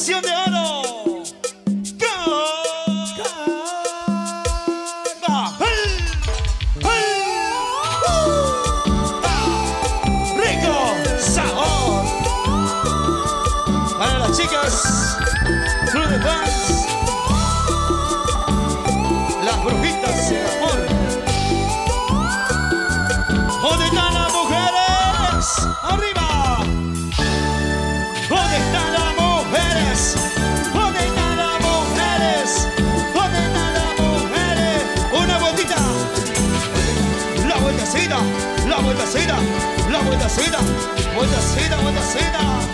De oro. Rico sabor. Las chicas. Las brujitas mujeres? Arriba. La vueltecita, la vueltecita, vueltecita. ¿Cómo